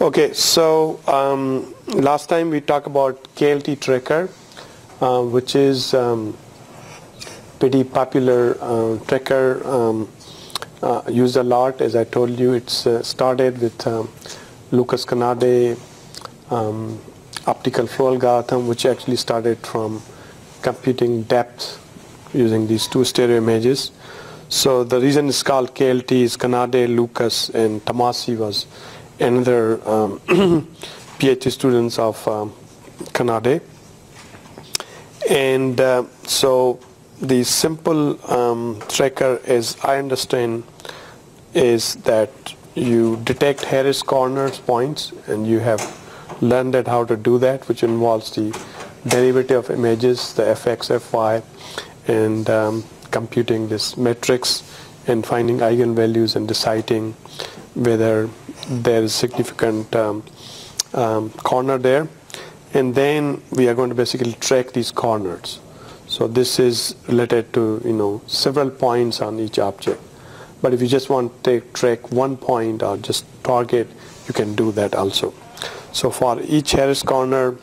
Okay, so um, last time we talked about KLT tracker, uh, which is um, pretty popular uh, tracker um, uh, used a lot. As I told you, it's uh, started with um, Lucas Kanade um, optical flow algorithm, which actually started from computing depth using these two stereo images. So the reason it's called KLT is Kanade, Lucas, and Tomasi was another um, PhD students of um. And uh, so the simple um, tracker, as I understand, is that you detect Harris corners points, and you have learned that how to do that, which involves the derivative of images, the fx, fy, and um, computing this matrix and finding eigenvalues and deciding whether there is significant um, um, corner there. And then we are going to basically track these corners. So this is related to you know several points on each object. But if you just want to take, track one point or just target, you can do that also. So for each Harris corner,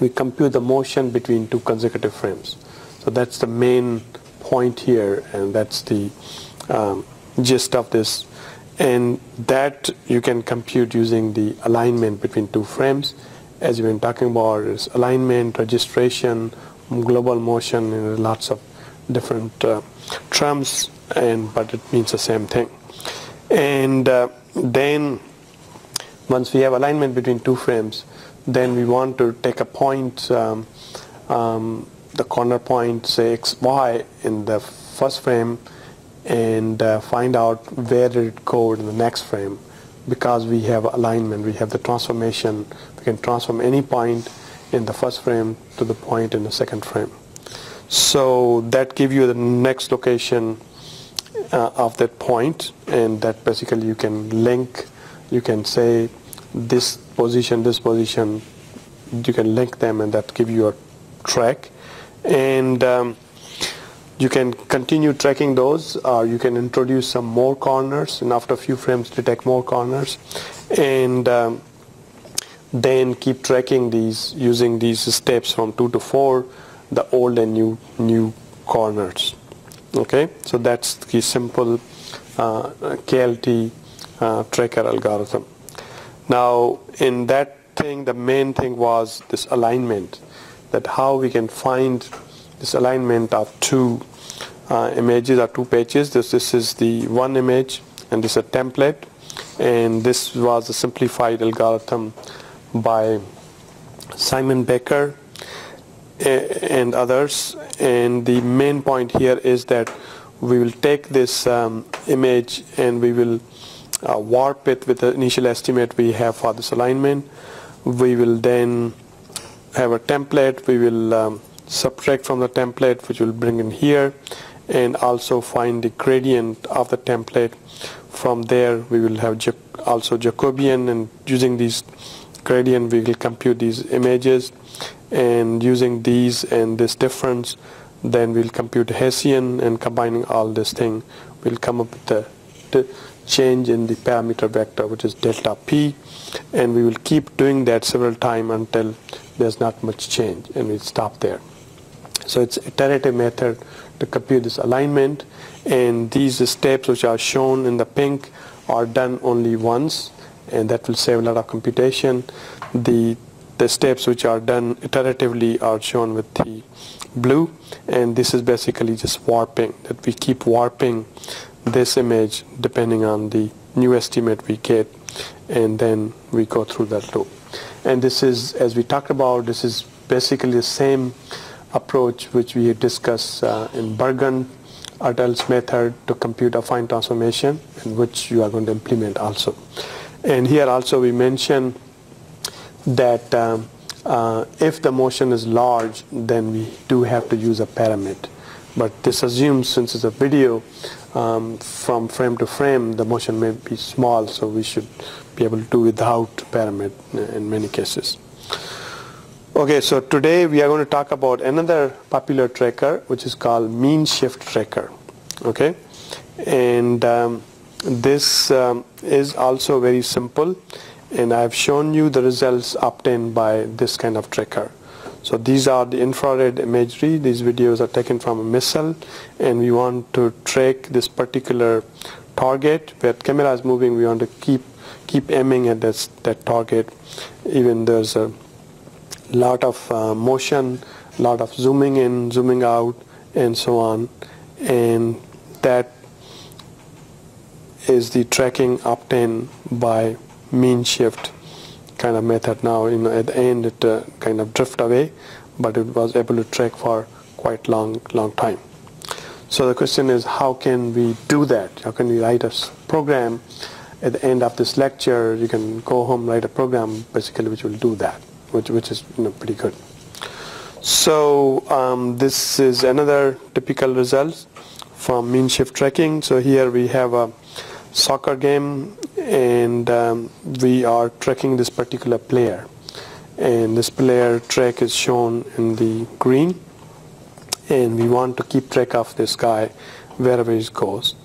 we compute the motion between two consecutive frames. So that's the main point here, and that's the um, gist of this. And that you can compute using the alignment between two frames. As we've been talking about, is alignment, registration, global motion, and lots of different uh, terms, and but it means the same thing. And uh, then once we have alignment between two frames, then we want to take a point, um, um, the corner point, say x, y in the first frame, and uh, find out where did it go in the next frame. Because we have alignment, we have the transformation, we can transform any point in the first frame to the point in the second frame. So that gives you the next location uh, of that point, and that basically you can link, you can say this position, this position, you can link them and that give you a track. And um, you can continue tracking those or you can introduce some more corners and after a few frames detect more corners. And um, then keep tracking these using these steps from 2 to 4, the old and new, new corners. Okay, so that's the simple uh, KLT uh, tracker algorithm. Now, in that thing, the main thing was this alignment, that how we can find this alignment of two uh, images or two pages. This, this is the one image and this is a template. And this was a simplified algorithm by Simon Baker and others. And the main point here is that we will take this um, image and we will uh, warp it with the initial estimate we have for this alignment. We will then have a template. We will um, subtract from the template which will bring in here and also find the gradient of the template. From there we will have also Jacobian and using these gradient we will compute these images and using these and this difference then we'll compute Hessian and combining all this thing we'll come up with the, the change in the parameter vector which is delta p and we will keep doing that several times until there's not much change and we stop there. So it's iterative method to compute this alignment and these steps which are shown in the pink are done only once and that will save a lot of computation. The, the steps which are done iteratively are shown with the blue and this is basically just warping that we keep warping this image depending on the new estimate we get and then we go through that loop. And this is, as we talked about, this is basically the same approach which we discussed uh, in Bergen, Adels method to compute a affine transformation and which you are going to implement also. And here also we mention that um, uh, if the motion is large then we do have to use a pyramid. But this assumes since it's a video um, from frame to frame the motion may be small so we should be able to do without pyramid in many cases. Okay, so today we are going to talk about another popular tracker which is called mean shift tracker. Okay, and um, this um, is also very simple and I've shown you the results obtained by this kind of tracker. So these are the infrared imagery. These videos are taken from a missile and we want to track this particular target where camera is moving. We want to keep keep aiming at this, that target. Even there's a lot of uh, motion, lot of zooming in, zooming out and so on. And that is the tracking obtained by mean shift kind of method. Now, you know, at the end it uh, kind of drift away, but it was able to track for quite long, long time. So the question is, how can we do that? How can we write a program at the end of this lecture? You can go home, write a program, basically, which will do that, which, which is you know, pretty good. So um, this is another typical result from mean shift tracking. So here we have a soccer game and um, we are tracking this particular player. And this player track is shown in the green. And we want to keep track of this guy wherever he goes.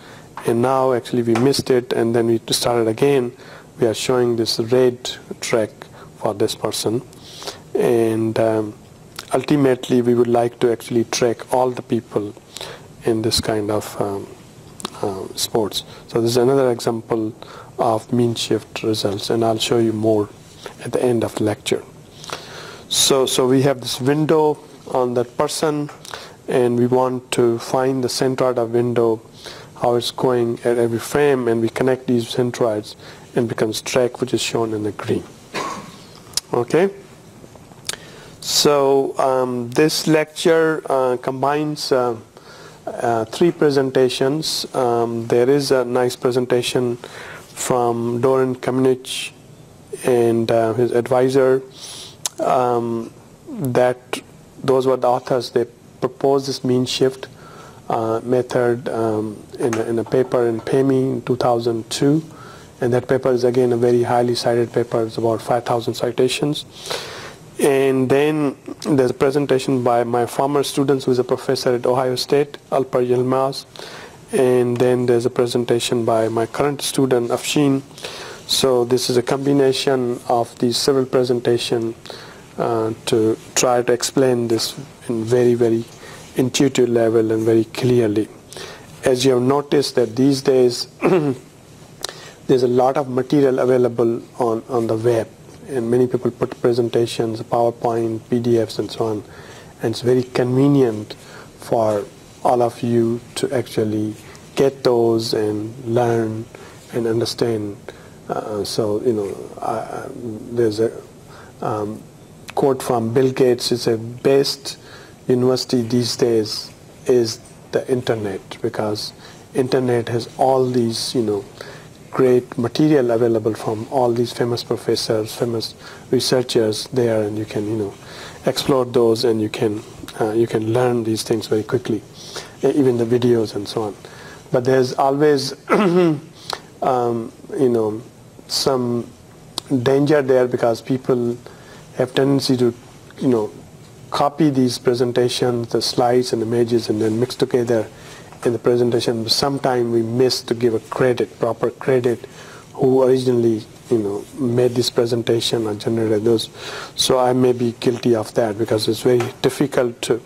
And now actually we missed it and then we started again. We are showing this red track for this person and um, ultimately we would like to actually track all the people in this kind of um, uh, sports. So this is another example of mean shift results and I'll show you more at the end of the lecture. So, so we have this window on that person and we want to find the centroid of window, how it's going at every frame and we connect these centroids and becomes track which is shown in the green. Okay. So um, this lecture uh, combines uh, uh, three presentations. Um, there is a nice presentation from Dorin Comaniciu and uh, his advisor um, that those were the authors. They proposed this mean shift uh, method um, in, a, in, a, paper in PAMI in 2002. And that paper is again a very highly cited paper. It's about 5,000 citations. And then there's a presentation by my former students who is a professor at Ohio State, Alper Yilmaz. And then there's a presentation by my current student, Afshin. So this is a combination of these several presentations uh, to try to explain this in very, very intuitive level and very clearly. As you have noticed that these days there's a lot of material available on, on the web and many people put presentations, PowerPoint, PDFs and so on. And it's very convenient for all of you to actually get those and learn and understand. Uh, so, you know, there's a um, quote from Bill Gates, it's a best university these days is the internet because internet has all these, you know, great material available from all these famous professors, famous researchers there, and you can you know explore those, and you can uh, you can learn these things very quickly, even the videos and so on. But there's always um, you know some danger there because people have tendency to you know copy these presentations, the slides and images, and then mix together in the presentation, sometime we miss to give a credit, proper credit, who originally you know made this presentation or generated those. So I may be guilty of that because it's very difficult to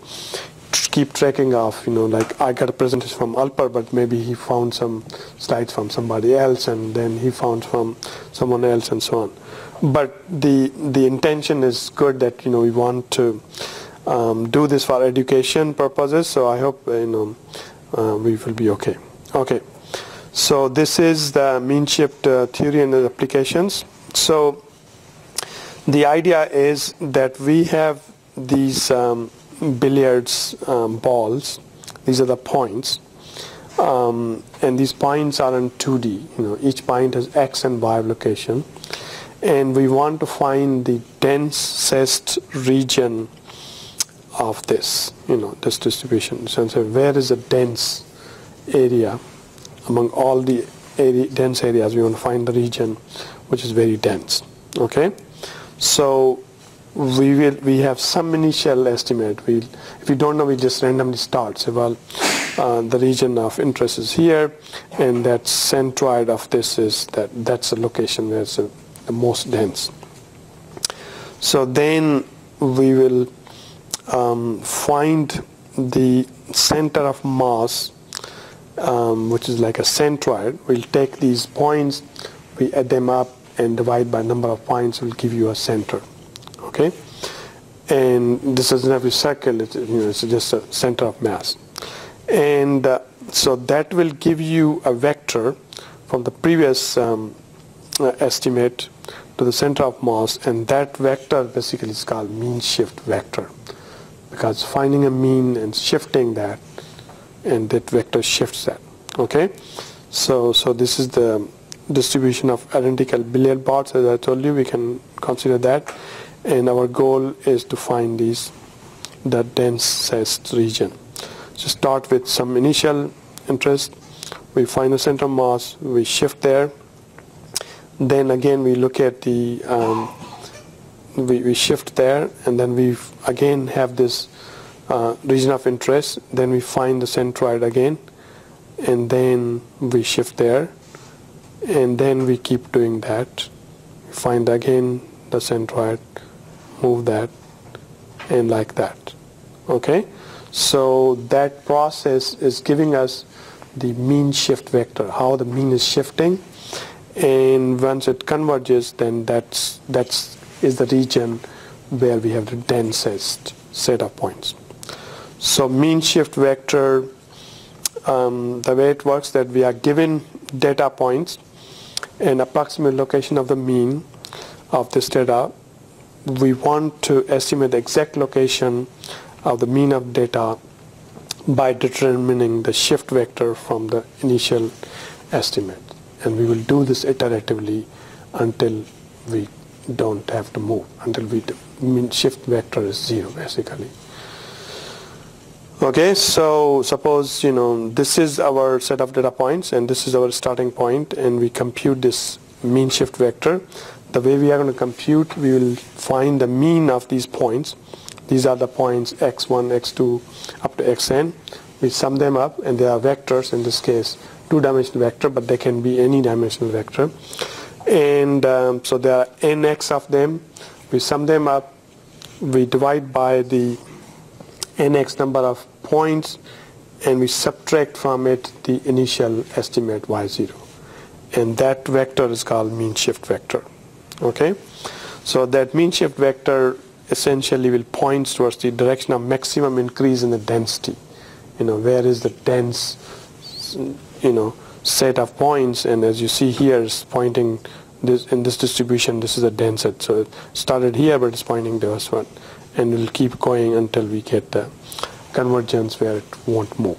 keep tracking of, you know, like I got a presentation from Alper, but maybe he found some slides from somebody else, and then he found from someone else, and so on. But the the intention is good that you know we want to um, do this for education purposes. So I hope you know uh, we will be okay. Okay, so this is the mean shift uh, theory and the applications. So the idea is that we have these um, billiards um, balls. These are the points. Um, and these points are in 2D. You know, each point has X and Y location. And we want to find the densest region of this, you know, this distribution. So, where is a dense area among all the area, dense areas? We want to find the region which is very dense. Okay, so we will we have some initial estimate. We if we don't know, we just randomly start. So well, uh, the region of interest is here, and that centroid of this is that that's the location where it's the most dense. So then we will um, find the center of mass, um, which is like a centroid. We'll take these points, we add them up and divide by number of points will give you a center. Okay? And this doesn't have circle, it's, you know, it's just a center of mass. And uh, so that will give you a vector from the previous um, uh, estimate to the center of mass and that vector basically is called mean shift vector because finding a mean and shifting that and that vector shifts that okay? So so this is the distribution of identical billiard balls as I told you we can consider that. And our goal is to find these the densest region. So start with some initial interest. We find the center mass we shift there. Then again we look at the um, we, we shift there and then we again have this uh, region of interest then we find the centroid again and then we shift there and then we keep doing that. Find again the centroid move that and like that. Okay? So that process is giving us the mean shift vector how the mean is shifting and once it converges then that's that's is the region where we have the densest set of points. So mean shift vector um, the way it works that we are given data points and approximate location of the mean of this data we want to estimate the exact location of the mean of data by determining the shift vector from the initial estimate. And we will do this iteratively until we don't have to move until we mean shift vector is zero basically. Okay so suppose you know this is our set of data points and this is our starting point and we compute this mean shift vector. The way we are going to compute we will find the mean of these points. These are the points x1 x2 up to xn. We sum them up and they are vectors in this case two-dimensional vector, but they can be any dimensional vector. And um, so there are nx of them. We sum them up. We divide by the nx number of points, and we subtract from it the initial estimate y0. And that vector is called mean shift vector. Okay? So that mean shift vector essentially will point towards the direction of maximum increase in the density. You know, where is the dense you know set of points and as you see here it's pointing this in this distribution this is a dense set. So it started here but it's pointing to us one. And we'll keep going until we get the convergence where it won't move.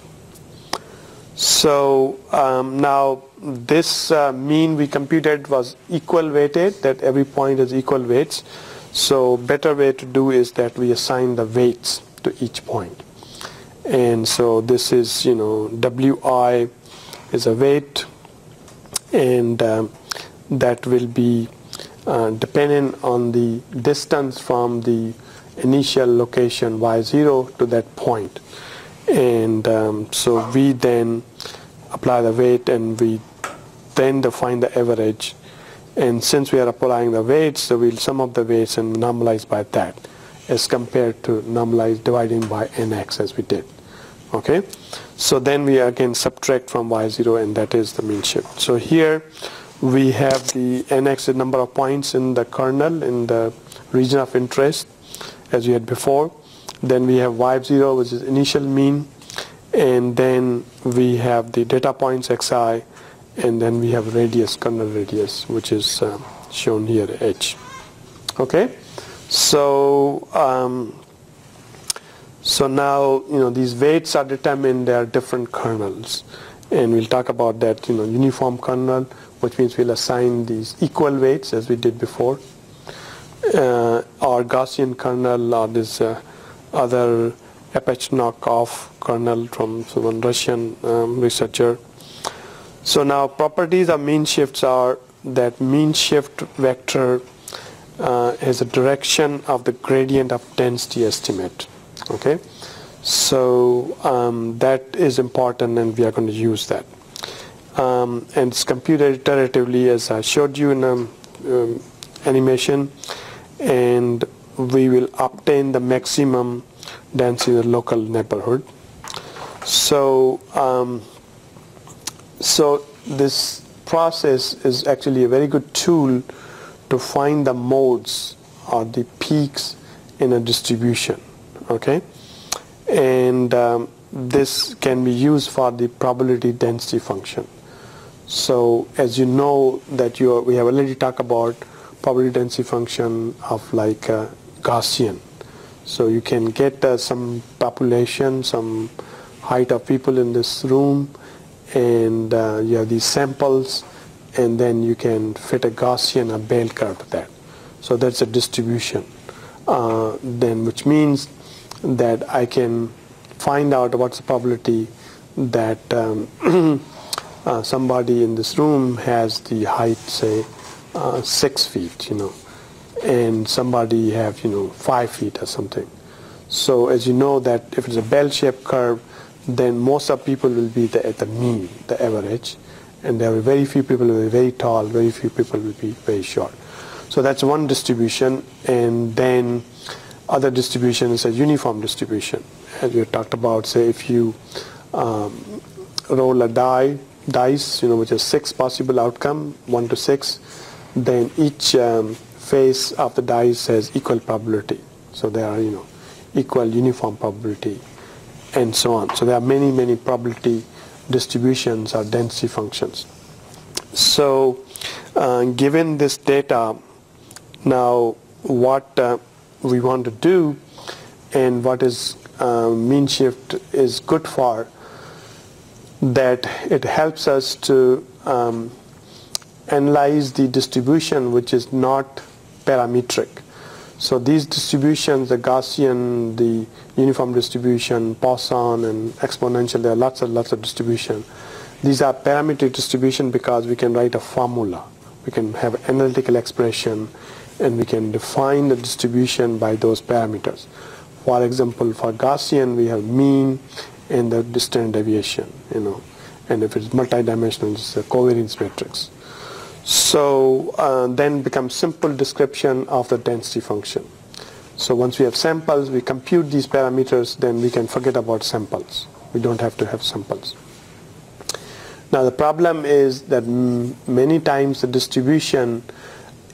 So um, now this uh, mean we computed was equal weighted that every point is equal weights. So better way to do is that we assign the weights to each point. And so this is you know wi is a weight and um, that will be uh, dependent on the distance from the initial location y0 to that point. And um, so we then apply the weight and we then define the average. And since we are applying the weights so we'll sum up the weights and normalize by that as compared to normalize dividing by nx as we did okay? So then we again subtract from y0 and that is the mean shift. So here we have the nx number of points in the kernel in the region of interest as we had before. Then we have y0 which is initial mean and then we have the data points xi and then we have radius kernel radius which is uh, shown here h. Okay? So um, so now, you know, these weights are determined, there are different kernels. And we'll talk about that, you know, uniform kernel, which means we'll assign these equal weights as we did before. Uh, or Gaussian kernel or this uh, other Epanechnikov kernel from some Russian um, researcher. So now properties of mean shifts are that mean shift vector uh, is a direction of the gradient of density estimate okay so um, that is important and we are going to use that um, and it's computed iteratively as I showed you in a um, animation and we will obtain the maximum density in the local neighborhood. So, um, so this process is actually a very good tool to find the modes or the peaks in a distribution. Okay, and um, this can be used for the probability density function. So as you know that you are, we have already talked about probability density function of like uh, Gaussian. So you can get uh, some population, some height of people in this room, and uh, you have these samples, and then you can fit a Gaussian, a bell curve to that. So that's a distribution. Uh, then which means that I can find out what's the probability that um, uh, somebody in this room has the height, say, uh, six feet, you know, and somebody have, you know, five feet or something. So as you know that if it's a bell-shaped curve, then most of people will be the, at the mean, the average, and there are very few people will be very tall, very few people will be very short. So that's one distribution, and then other distribution is a uniform distribution. As we talked about, say if you um, roll a die, dice, you know, which is six possible outcome, one to six, then each um, face of the dice has equal probability. So there are, you know, equal uniform probability and so on. So there are many, many probability distributions or density functions. So uh, given this data, now what uh, we want to do and what is uh, mean shift is good for that it helps us to um, analyze the distribution which is not parametric. So these distributions, the Gaussian, the uniform distribution, Poisson and exponential, there are lots and lots of distribution. These are parametric distribution because we can write a formula. We can have analytical expression and we can define the distribution by those parameters. For example, for Gaussian, we have mean and the standard deviation, you know, and if it's multidimensional, it's a covariance matrix. So uh, then becomes simple description of the density function. So once we have samples, we compute these parameters, then we can forget about samples. We don't have to have samples. Now the problem is that many times the distribution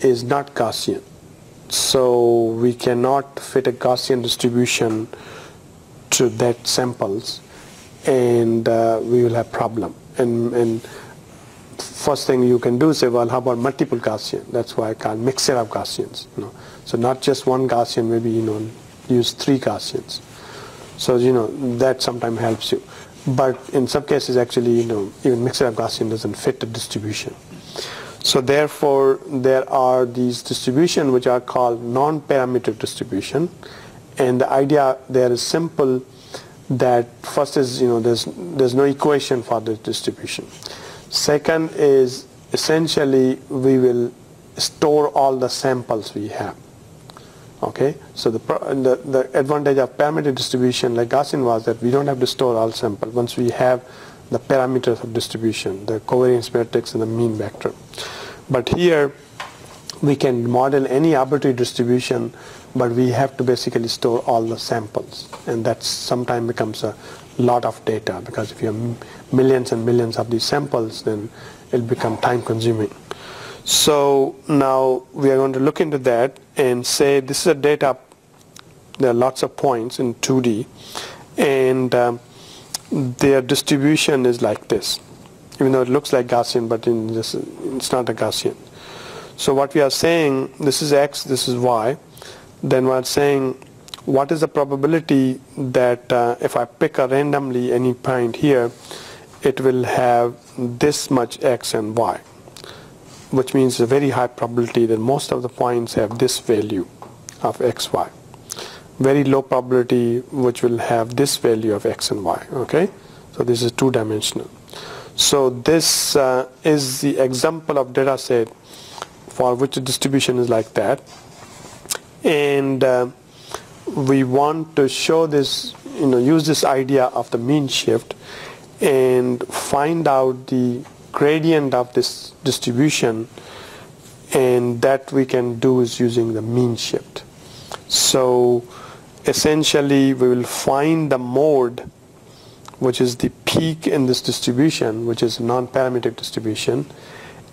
is not Gaussian. So we cannot fit a Gaussian distribution to that samples and uh, we will have problem. And, and first thing you can do is say, well, how about multiple Gaussian? That's why I call mixture of Gaussians. You know? So not just one Gaussian, maybe you know use three Gaussians. So you know that sometimes helps you. But in some cases, actually, you know, even mixture of Gaussian doesn't fit the distribution. So therefore, there are these distributions which are called non-parametric distribution. And the idea there is simple that first is, you know, there's, there's no equation for the distribution. Second is essentially we will store all the samples we have. Okay, so the, the, the advantage of parametric distribution like Gaussian was that we don't have to store all samples once we have the parameters of distribution, the covariance matrix and the mean vector. But here we can model any arbitrary distribution, but we have to basically store all the samples. And that sometimes becomes a lot of data because if you have millions and millions of these samples, then it'll become time consuming. So now we are going to look into that and say this is a data, there are lots of points in 2D, and um, their distribution is like this. Even though it looks like Gaussian but in this, it's not a Gaussian. So what we are saying this is X this is Y. Then we're saying what is the probability that uh, if I pick a randomly any point here it will have this much X and Y? Which means a very high probability that most of the points have this value of XY very low probability which will have this value of x and y okay? So this is two dimensional so this uh, is the example of data set for which the distribution is like that. And uh, we want to show this you know use this idea of the mean shift and find out the gradient of this distribution and that we can do is using the mean shift. So essentially we will find the mode which is the peak in this distribution which is non-parametric distribution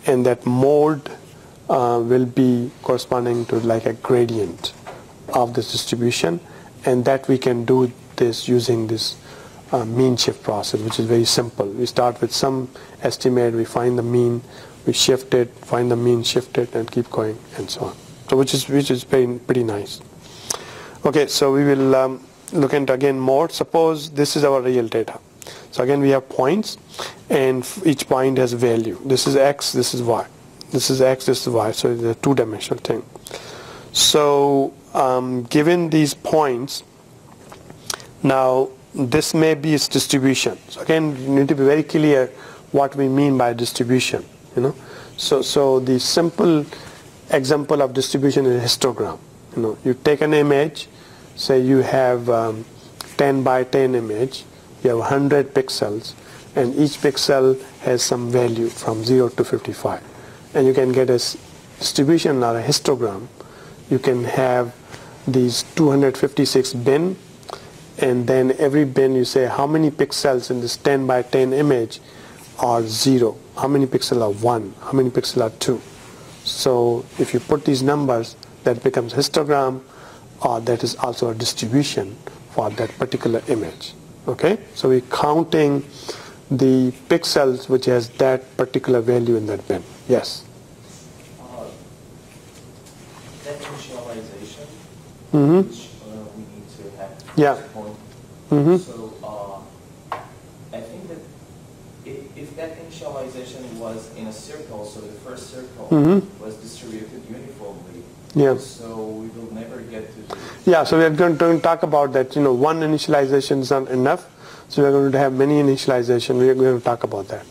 and that mode uh, will be corresponding to like a gradient of this distribution and that we can do this using this uh, mean shift process which is very simple. We start with some estimate, we find the mean, we shift it, find the mean, shift it and keep going and so on. So which is, which is pretty, pretty nice. Okay, so we will um, look into again more. Suppose this is our real data. So again we have points and each point has value. This is x, this is y. This is x, this is y. So it's a two-dimensional thing. So um, given these points, now this may be its distribution. So again, you need to be very clear what we mean by distribution. You know, so so the simple example of distribution is histogram. You know, you take an image, say you have um, 10 by 10 image, you have 100 pixels, and each pixel has some value from 0 to 55, and you can get a distribution or a histogram. You can have these 256 bin and then every bin you say how many pixels in this 10 by 10 image are 0, how many pixels are 1, how many pixels are 2. So if you put these numbers that becomes histogram or that is also a distribution for that particular image. Okay, so we're counting the pixels which has that particular value in that bin. Yes. Uh, that initialization, Mm-hmm. which uh, we need to have. Yeah. Point. Mm-hmm. So uh, I think that if, if that initialization was in a circle, so the first circle Mhm. was distributed uniformly, Yeah. so we will never get to Yeah, so we're going to talk about that, you know, one initialization is not enough. So we're going to have many initialization. We're going to talk about that.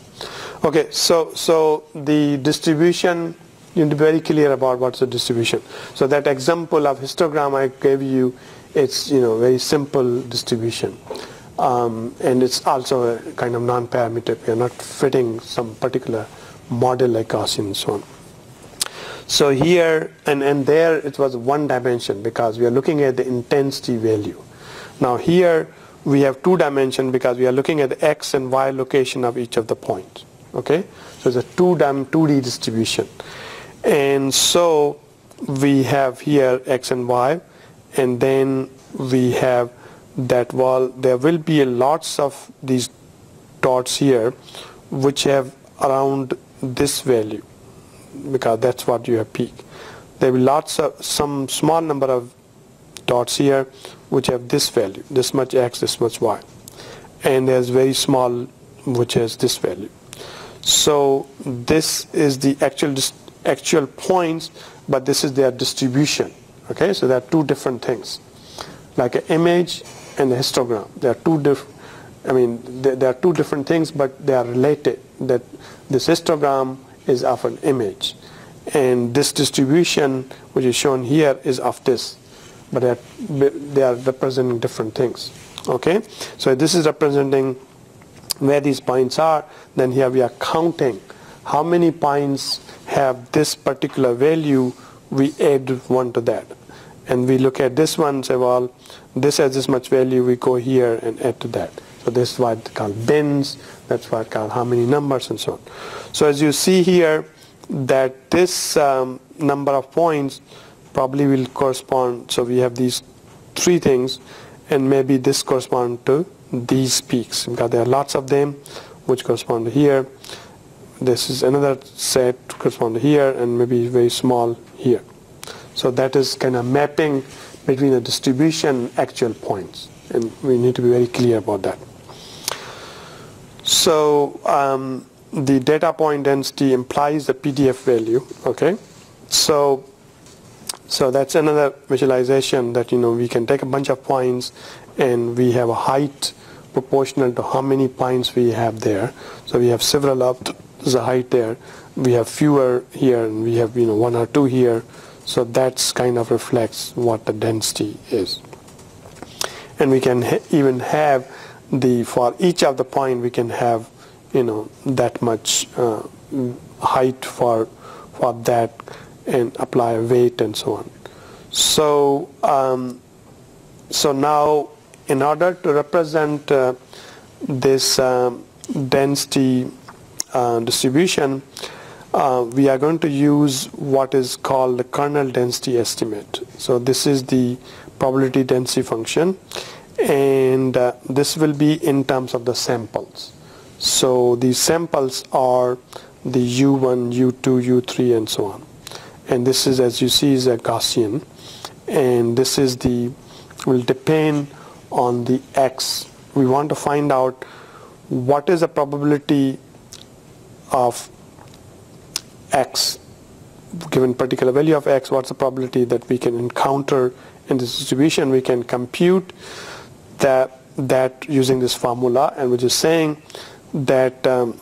Okay, so so the distribution, you need to be very clear about what's the distribution. So that example of histogram I gave you, it's, you know, very simple distribution. Um, and it's also a kind of non-parametric. We are not fitting some particular model like Gaussian and so on. So here and, and there it was one dimension because we are looking at the intensity value. Now here we have two dimension because we are looking at the x and y location of each of the points. Okay, so it's a two dim 2D distribution, and so we have here x and y, and then we have that wall. There will be lots of these dots here, which have around this value because that's what you have peak. There will lots of some small number of dots here which have this value, this much x, this much y, and there's very small which has this value. So this is the actual actual points, but this is their distribution. Okay, so there are two different things, like an image and a histogram. There are two different. I mean, there are two different things, but they are related. That this histogram is of an image, and this distribution, which is shown here, is of this, but they are, they are representing different things. Okay, so this is representing where these points are. Then here we are counting how many points have this particular value. We add one to that, and we look at this one. Say, well, this has this much value. We go here and add to that. So this is why it's called bins. That's why it's called how many numbers and so on. So as you see here, that this um, number of points probably will correspond. So we have these three things, and maybe this correspond to these peaks because there are lots of them, which correspond to here. This is another set correspond to here, and maybe very small here. So that is kind of mapping between the distribution actual points, and we need to be very clear about that. So um, the data point density implies the PDF value. Okay, so so that's another visualization that you know we can take a bunch of points and we have a height proportional to how many points we have there. So we have several of the height there. We have fewer here and we have you know one or two here. So that's kind of reflects what the density is. And we can ha- even have the for each of the point we can have you know that much uh, height for for that and apply a weight and so on. So, um, so now in order to represent uh, this um, density uh, distribution, uh, we are going to use what is called the kernel density estimate. So this is the probability density function and uh, this will be in terms of the samples. So these samples are the U1, U2, U3 and so on. And this is as you see is a Gaussian and this is the will depend on the X. We want to find out what is the probability of X given particular value of X, what's the probability that we can encounter in this distribution. We can compute that, that using this formula and which is saying that um,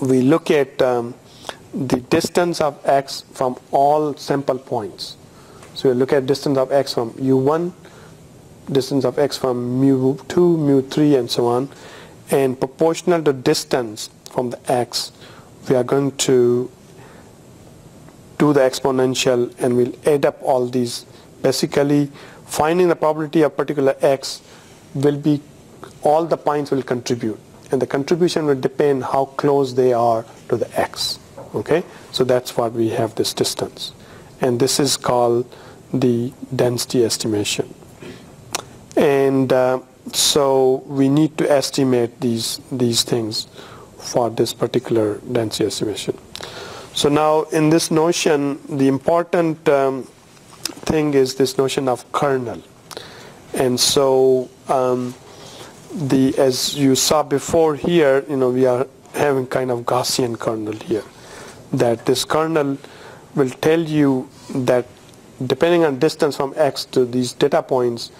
we look at um, the distance of x from all sample points. So we look at distance of x from u1, distance of x from mu2, mu3 and so on and proportional to distance from the x we are going to do the exponential and we'll add up all these basically finding the probability of particular x will be all the points will contribute. And the contribution will depend how close they are to the x okay? So that's what we have this distance. And this is called the density estimation. And uh, so we need to estimate these these things for this particular density estimation. So now in this notion the important um, thing is this notion of kernel. And so um, the as you saw before here you know we are having kind of Gaussian kernel here. That this kernel will tell you that depending on distance from x to these data points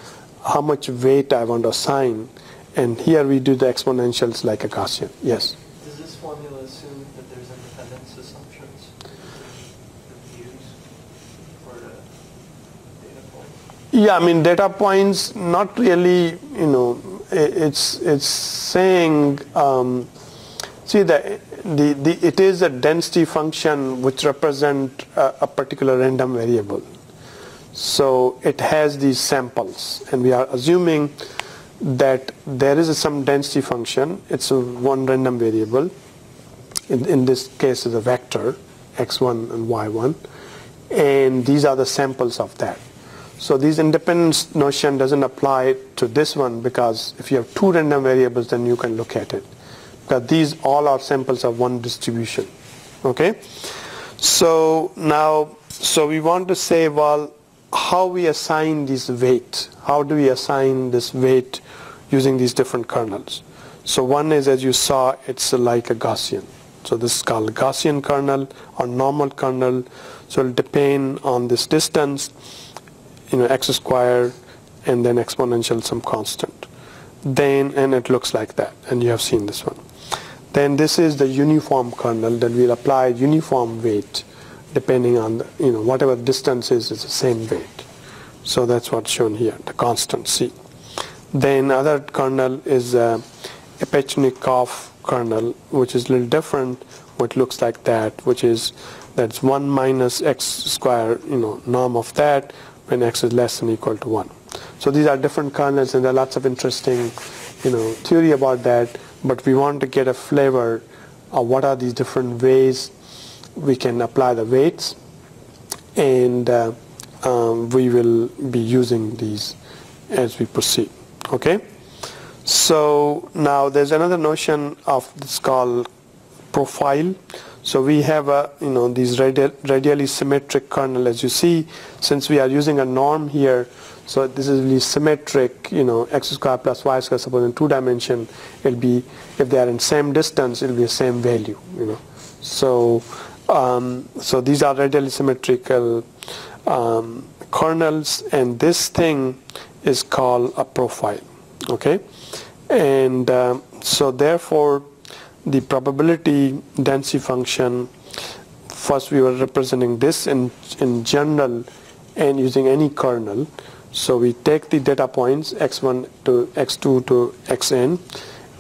how much weight I want to assign. And here we do the exponentials like a Gaussian. Yes Does this formula assume that there's independence assumptions that we use for the data point? Yeah, I mean data points not really, you know, it's it's saying um, see the, the the it is a density function which represent a, a particular random variable. So it has these samples and we are assuming that there is some density function. It's a one random variable. In, in this case is a vector x1 and y1 and these are the samples of that. So this independence notion doesn't apply to this one because if you have two random variables then you can look at it. Because these all are samples of one distribution. Okay? So now, so we want to say, well, how we assign this weight? How do we assign this weight using these different kernels? So one is, as you saw, it's like a Gaussian. So this is called Gaussian kernel or normal kernel. So it'll depend on this distance, you know, x squared and then exponential some constant. Then, and it looks like that, and you have seen this one. Then this is the uniform kernel that will apply uniform weight depending on, the, you know, whatever distance is, it's the same weight. So that's what's shown here, the constant C. Then other kernel is uh, Epanechnikov kernel, which is a little different, which looks like that, which is that's 1 minus x square, you know, norm of that when x is less than equal to 1. So these are different kernels and there are lots of interesting, you know, theory about that, but we want to get a flavor of what are these different ways we can apply the weights and uh, um, we will be using these as we proceed. Okay? So now there's another notion of this called profile. So we have a, you know, these radial, radially symmetric kernel as you see, since we are using a norm here, so this is really symmetric, you know, x square plus y square, suppose in two dimension, it'll be, if they are in same distance, it'll be the same value, you know. So, um, so these are radially symmetrical um, kernels and this thing is called a profile, okay? And um, so therefore, the probability density function, first we were representing this in, in general and using any kernel. So we take the data points x1 to x2 to xn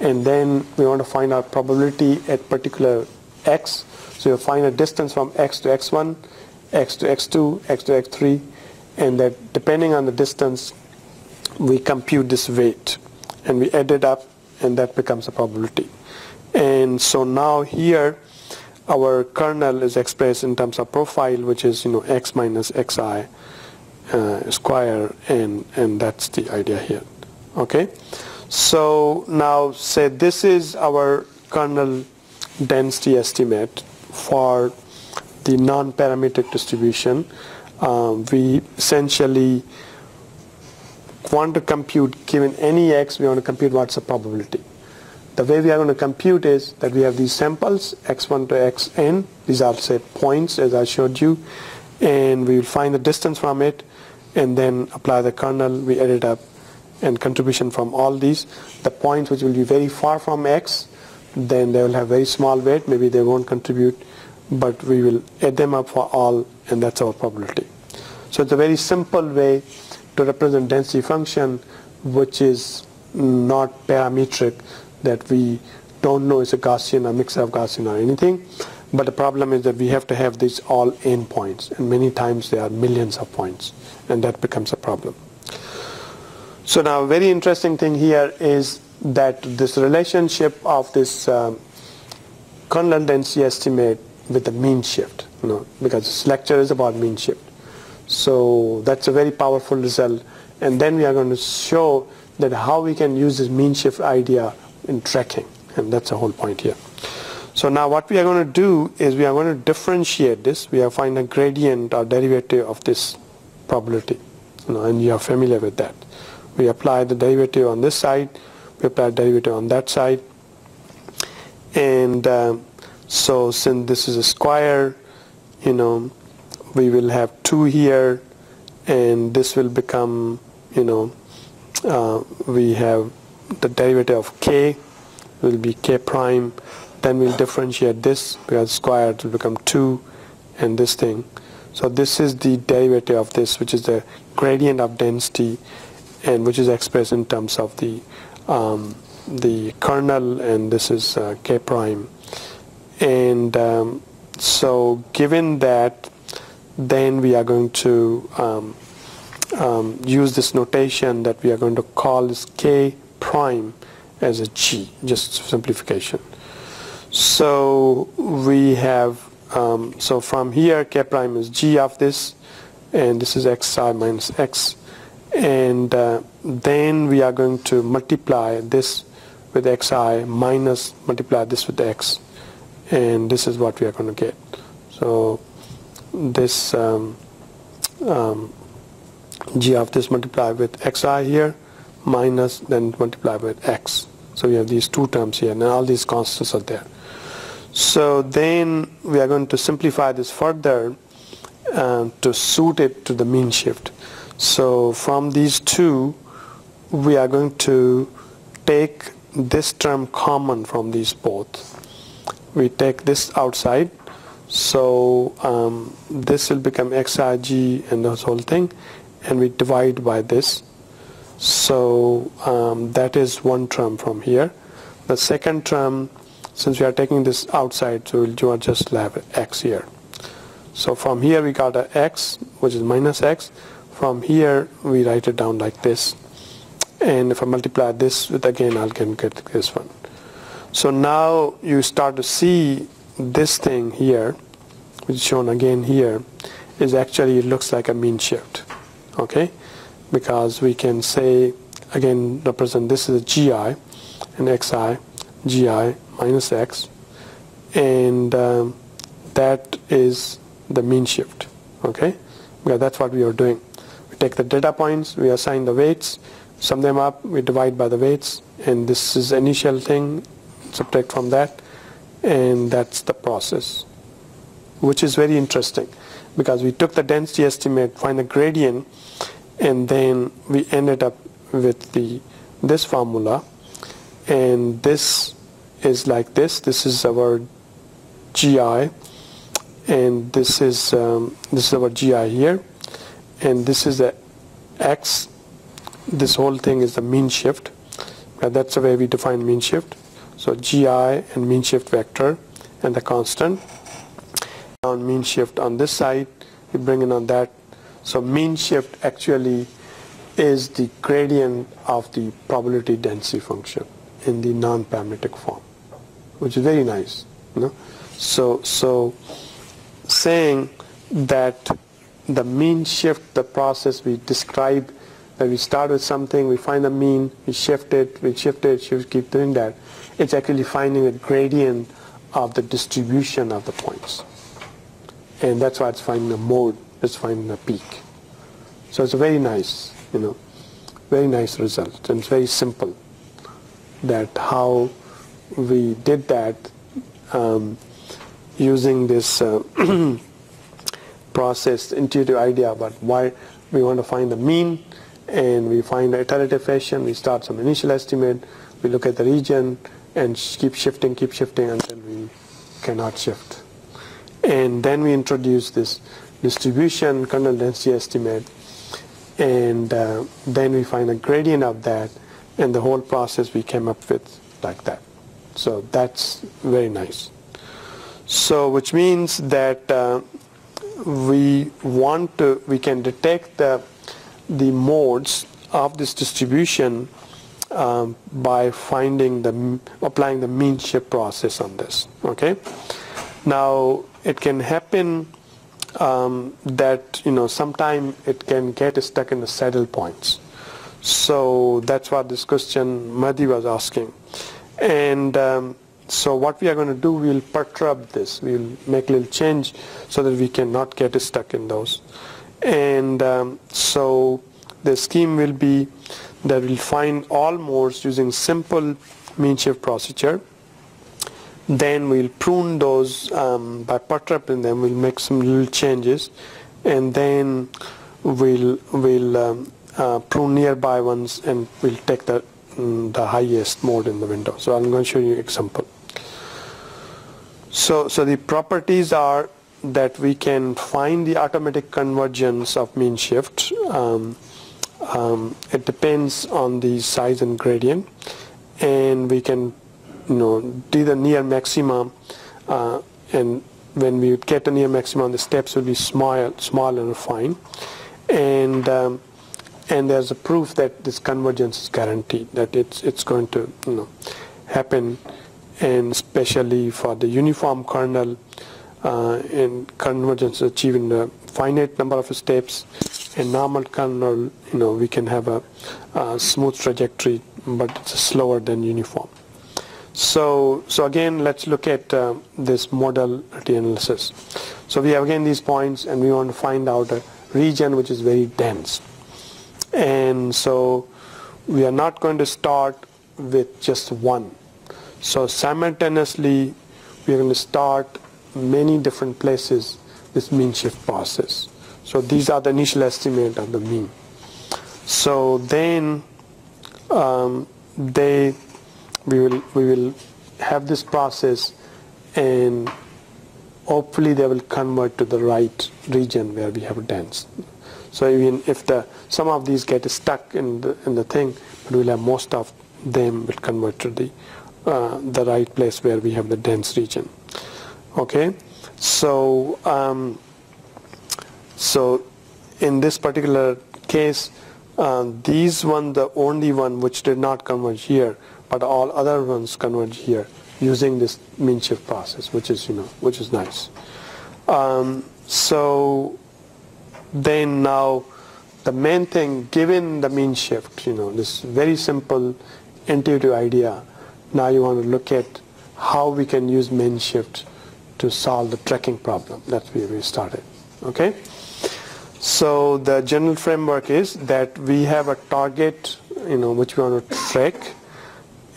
and then we want to find our probability at particular x. So you find a distance from x to x1 x to x2, x to x3, and that depending on the distance, we compute this weight and we add it up and that becomes a probability. And so now here our kernel is expressed in terms of profile which is you know x minus xi uh, square and and that's the idea here. Okay? So now say this is our kernel density estimate for the non-parametric distribution. Um, we essentially want to compute given any x we want to compute what's the probability the way we are going to compute is that we have these samples x1 to xn these are say points as I showed you. And we will find the distance from it and then apply the kernel. We add it up and contribution from all these. The points which will be very far from x then they will have very small weight. Maybe they won't contribute but we will add them up for all and that's our probability. So it's a very simple way to represent density function which is not parametric that we don't know is a Gaussian or mixture of Gaussian or anything. But the problem is that we have to have these all n points, and many times there are millions of points, and that becomes a problem. So now, a very interesting thing here is that this relationship of this um, kernel density estimate with the mean shift, you know, because this lecture is about mean shift. So that's a very powerful result, and then we are going to show that how we can use this mean shift idea in tracking and that's the whole point here. So now what we are going to do is we are going to differentiate this. We are find a gradient or derivative of this probability you know, and you are familiar with that. We apply the derivative on this side, we apply derivative on that side and um, so since this is a square you know we will have 2 here and this will become you know uh, we have the derivative of k will be k prime. Then we'll differentiate this because squared will become 2 and this thing. So this is the derivative of this which is the gradient of density and which is expressed in terms of the um, the kernel and this is uh, k prime. And um, so given that then we are going to um, um, use this notation that we are going to call this k prime as a g, just simplification. So we have, um, so from here k prime is g of this, and this is xi minus x. And uh, then we are going to multiply this with xi minus multiply this with x. And this is what we are going to get. So this um, um, g of this multiplied with xi here minus then multiply with x. So we have these two terms here and all these constants are there. So then we are going to simplify this further um, to suit it to the mean shift. So from these two we are going to take this term common from these both. We take this outside so um, this will become xig and this whole thing and we divide by this so um, that is one term from here. The second term, since we are taking this outside, so we'll just have x here. So from here we got a x, which is minus x. From here we write it down like this. And if I multiply this with again, I'll get this one. So now you start to see this thing here, which is shown again here, is actually it looks like a mean shift. Okay because we can say again represent this is a gi and xi gi minus x and um, that is the mean shift okay? Because that's what we are doing. We take the data points we assign the weights sum them up we divide by the weights and this is initial thing subtract from that and that's the process which is very interesting because we took the density estimate find the gradient and then we ended up with the this formula. And this is like this. This is our GI and this is um, this is our GI here. And this is the X. This whole thing is the mean shift. That's the way we define mean shift. So GI and mean shift vector and the constant. On mean shift on this side you bring in on that. So mean shift actually is the gradient of the probability density function in the non-parametric form, which is very nice. You know? So, so saying that the mean shift, the process we describe, that we start with something, we find the mean, we shift it, we shift it, we keep doing that. It's actually finding a gradient of the distribution of the points. And that's why it's finding the mode, it's finding the peak. So it's a very nice, you know, very nice result. And it's very simple that how we did that um, using this uh, process, intuitive idea about why we want to find the mean and we find the iterative fashion, we start some initial estimate, we look at the region and keep shifting, keep shifting until we cannot shift. And then we introduce this distribution kernel density estimate and uh, then we find a gradient of that and the whole process we came up with like that. So that's very nice. So which means that uh, we want to, we can detect the, the modes of this distribution um, by finding the, applying the mean shift process on this, okay? Now it can happen um, that, you know, sometime it can get stuck in the saddle points. So that's what this question Mahdi was asking. And um, so what we are going to do, we'll perturb this. We'll make a little change so that we cannot get stuck in those. And um, so the scheme will be that we'll find all modes using simple mean shift procedure. Then we'll prune those um, by perturbing them. We'll make some little changes, and then we'll we'll um, uh, prune nearby ones and we'll take the, mm, the highest mode in the window. So I'm going to show you example. So, so the properties are that we can find the automatic convergence of mean shift. Um, um, it depends on the size and gradient and we can you know do the near maximum uh, and when we get a near maximum the steps will be small, small and fine and um, and there's a proof that this convergence is guaranteed, that it's it's going to you know happen, and especially for the uniform kernel, uh, and convergence achieved in a finite number of steps, and normal kernel, you know, we can have a, a smooth trajectory, but it's slower than uniform. So, so again, let's look at uh, this modality analysis. So we have again these points, and we want to find out a region which is very dense and so we are not going to start with just one. So simultaneously we are going to start many different places this mean shift process. So these are the initial estimate of the mean. So then um, they we will we will have this process and hopefully they will convert to the right region where we have dense. So even if the some of these get stuck in the in the thing, but we'll have most of them will convert to the uh, the right place where we have the dense region. Okay, so um, so in this particular case, uh, these one the only one which did not converge here, but all other ones converge here using this mean shift process, which is you know which is nice. Um, so then now the main thing given the mean shift you know this very simple intuitive idea now you want to look at how we can use mean shift to solve the tracking problem that's where we started okay so the general framework is that we have a target you know which we want to track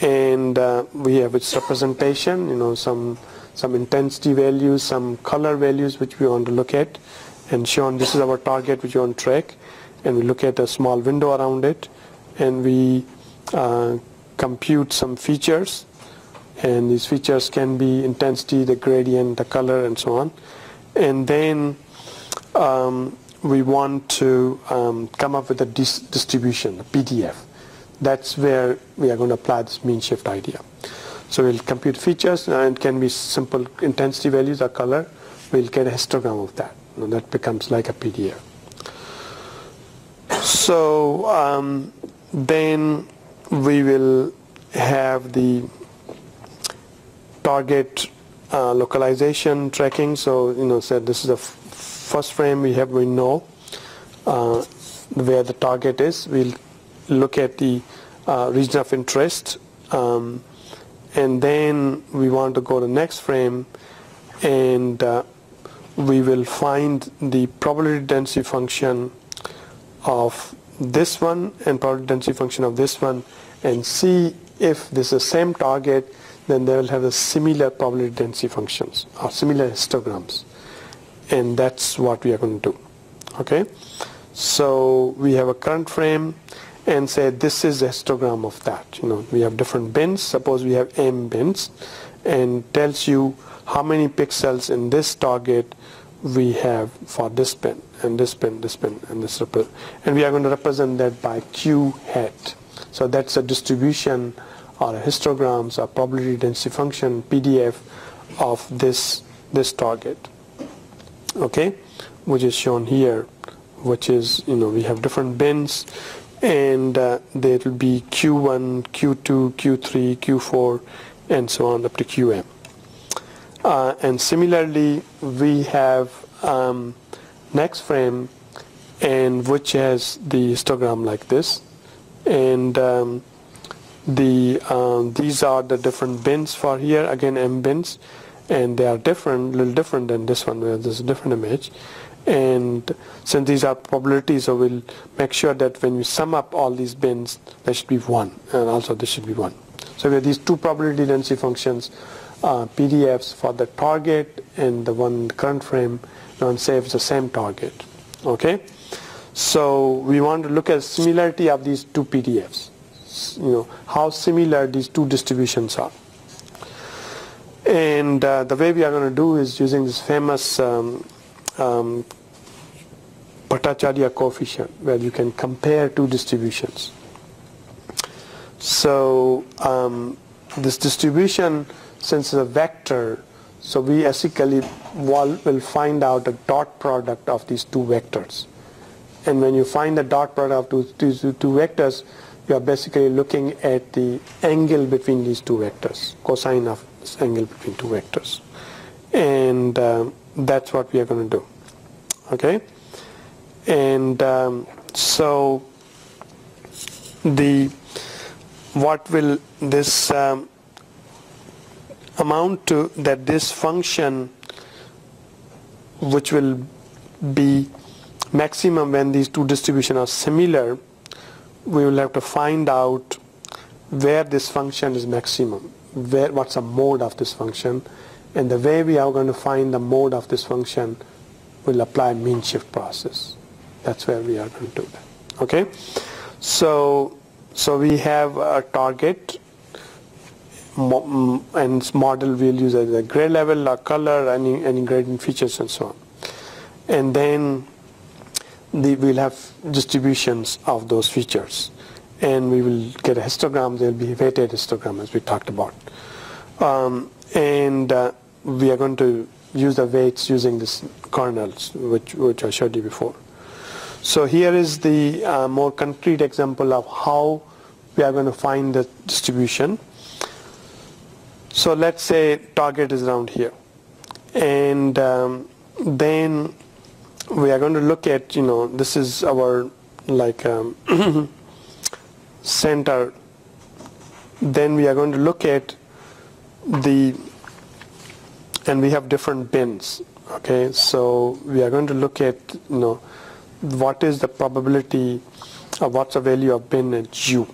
and uh, we have its representation you know some some intensity values some color values which we want to look at. And shown this is our target which we want to track. And we look at a small window around it. And we uh, compute some features. And these features can be intensity, the gradient, the color and so on. And then um, we want to um, come up with a dis distribution, a PDF. That's where we are going to apply this mean shift idea. So we'll compute features and it can be simple intensity values or color. We'll get a histogram of that And that becomes like a PDF. So um, then we will have the target uh, localization tracking. So you know, said this is the first frame we have. We know uh, where the target is. We'll look at the uh, region of interest, um, and then we want to go to the next frame, and uh, we will find the probability density function of this one and probability density function of this one and see if this is the same target then they will have the similar probability density functions or similar histograms. And that's what we are going to do okay? So we have a current frame and say this is a histogram of that. You know we have different bins. Suppose we have m bins and tells you how many pixels in this target we have for this bin and this bin, this bin, and this repre- and we are going to represent that by Q hat. So that's a distribution or a histograms or probability density function PDF of this this target. Okay, which is shown here, which is you know we have different bins, and uh, there will be Q1, Q2, Q3, Q4, and so on up to QM. Uh, and similarly, we have um, next frame, and which has the histogram like this, and um, the um, these are the different bins for here. Again, M bins, and they are different, little different than this one where there's a different image. And since these are probabilities, so we'll make sure that when we sum up all these bins, there should be one, and also this should be one. So we have these two probability density functions uh, PDFs for the target and the one current frame and say it's the same target. Okay, so we want to look at similarity of these two PDFs. You know how similar these two distributions are. And uh, the way we are going to do is using this famous um, um, coefficient, where you can compare two distributions. So um, this distribution, since it's a vector, so we basically will, find out a dot product of these two vectors. And when you find the dot product of these two, two vectors, you are basically looking at the angle between these two vectors, cosine of this angle between two vectors. And um, that's what we are going to do. Okay? And um, so the what will this um, amount to that this function which will be maximum when these two distributions are similar we will have to find out where this function is maximum where what's the mode of this function and the way we are going to find the mode of this function will apply mean shift process that's where we are going to do that okay so so we have a target and model we'll use as a gray level or color, any, any gradient features and so on. And then the, we'll have distributions of those features. And we will get a histogram, there will be a weighted histogram as we talked about. Um, and uh, we are going to use the weights using this kernels, which, which I showed you before. So here is the uh, more concrete example of how we are going to find the distribution. So let's say target is around here. And um, then we are going to look at, you know, this is our like um, center. Then we are going to look at the, and we have different bins. Okay, so we are going to look at, you know, what is the probability of what's the value of bin at u.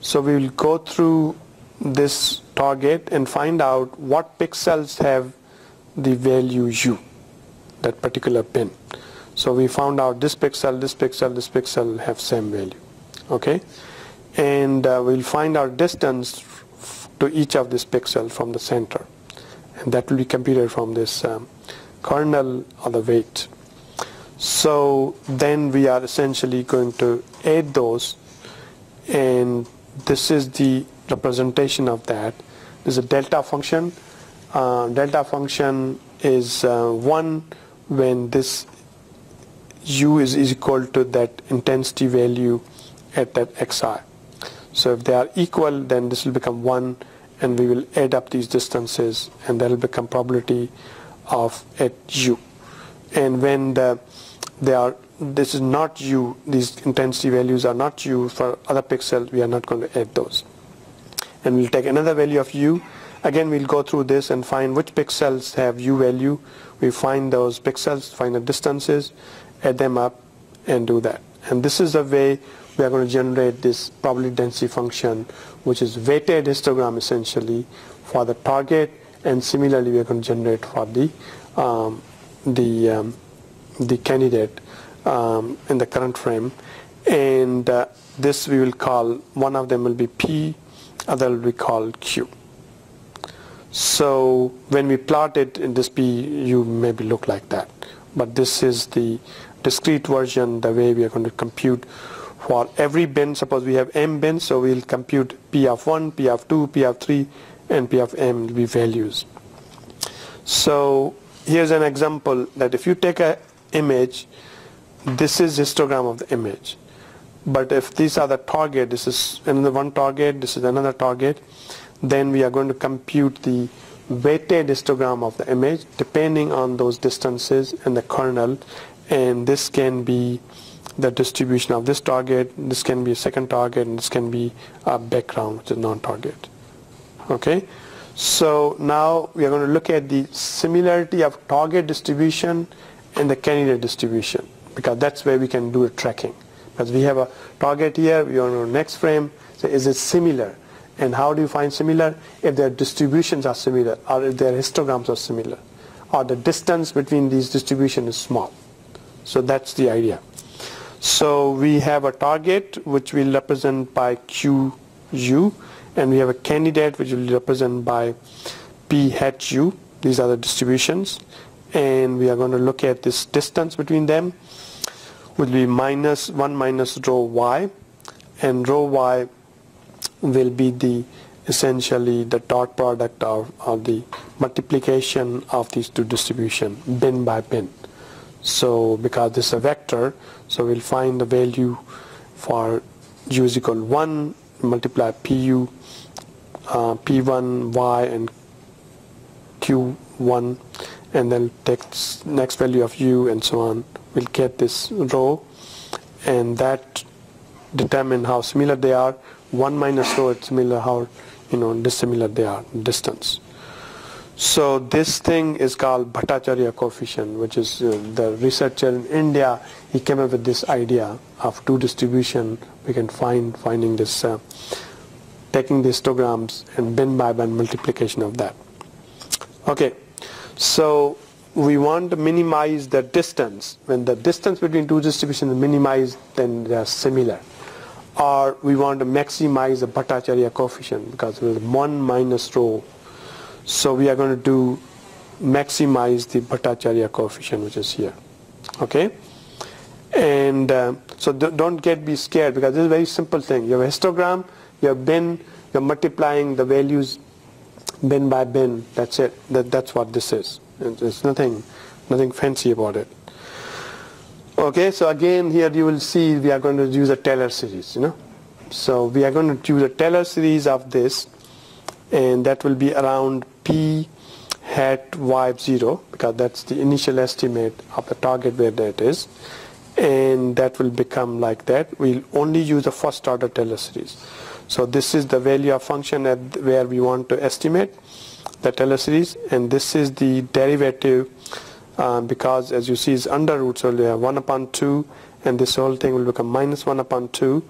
So we will go through this target and find out what pixels have the value u, that particular bin. So we found out this pixel, this pixel, this pixel have same value. Okay, and uh, we'll find our distance to each of this pixel from the center, and that will be computed from this um, kernel or the weight. So then we are essentially going to add those, and this is the representation of that is a delta function. Uh, delta function is uh, 1 when this u is, is equal to that intensity value at that xi. So if they are equal, then this will become 1 and we will add up these distances and that will become probability of at u. And when the, they are, this is not u, these intensity values are not u for other pixels, we are not going to add those. And we'll take another value of u. Again, we'll go through this and find which pixels have u value. We find those pixels, find the distances, add them up and do that. And this is the way we are going to generate this probability density function which is weighted histogram essentially for the target and similarly we are going to generate for the um, the um, the candidate um, in the current frame. And uh, this we will call one of them will be P other will be called Q. So when we plot it in this P you maybe look like that. But this is the discrete version the way we are going to compute for every bin. Suppose we have m bins so we'll compute p of 1 p of 2 p of 3 and p of m will be values. So here's an example that if you take a image this is histogram of the image. But if these are the target this is another one target this is another target then we are going to compute the weighted histogram of the image depending on those distances and the kernel. And this can be the distribution of this target this can be a second target and this can be a background which is non-target. Okay? So now we are going to look at the similarity of target distribution and the candidate distribution because that's where we can do a tracking. Because we have a target here we are on our next frame so is it similar? And how do you find similar? If their distributions are similar or if their histograms are similar or the distance between these distribution is small. So that's the idea so we have a target which will represent by QU and we have a candidate which will represent by PHU. These are the distributions and we are going to look at this distance between them will be minus 1 minus rho y and rho y will be the essentially the dot product of, of the multiplication of these two distribution bin by bin. So because this is a vector, so we'll find the value for u is equal 1 multiply pu, uh, p1, y and q1 and then take next value of u and so on. We'll get this rho and that determine how similar they are. 1 minus rho is similar how you know dissimilar they are distance. So this thing is called Bhattacharyya coefficient, which is uh, the researcher in India. He came up with this idea of two distribution. We can find finding this, uh, taking the histograms and bin by bin multiplication of that. Okay, so we want to minimize the distance. When the distance between two distributions is minimized, then they are similar. Or we want to maximize the Bhattacharyya coefficient because with 1 minus rho so we are going to do maximize the Bhattacharyya coefficient which is here. Okay? And uh, so don't get be scared because this is a very simple thing. You have histogram, you have bin, you're multiplying the values bin by bin. That's it. That, that's what this is. There's nothing, nothing fancy about it. Okay, so again here you will see we are going to use a Taylor series, you know. So we are going to use a Taylor series of this and that will be around p hat y 0 because that's the initial estimate of the target where that is and that will become like that. We'll only use the first order Taylor series. So this is the value of function at where we want to estimate the Taylor series and this is the derivative uh, because as you see is under root so we have 1 upon 2 and this whole thing will become minus 1 upon 2